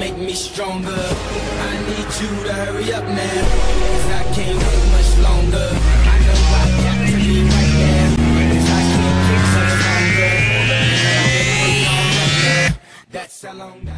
Make me stronger. I need you to hurry up now, cause I can't wait much longer. I know I got to be right there, cause I can't kick much longer. That's how long I